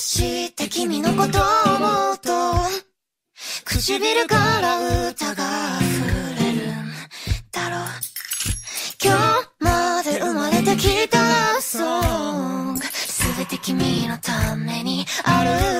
して君のことを思うと唇から歌が溢れるんだろう。今日まで生まれてきたソング。全て君のためにある。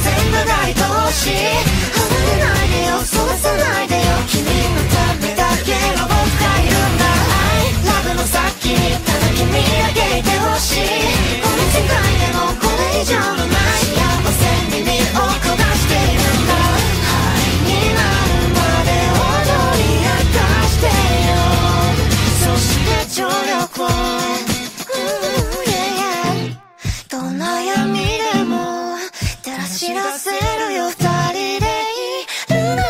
全部が愛おしい。らせるよ二人でいるなら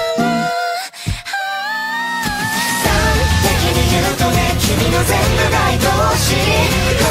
完璧に言うとね君の全部が愛おしい。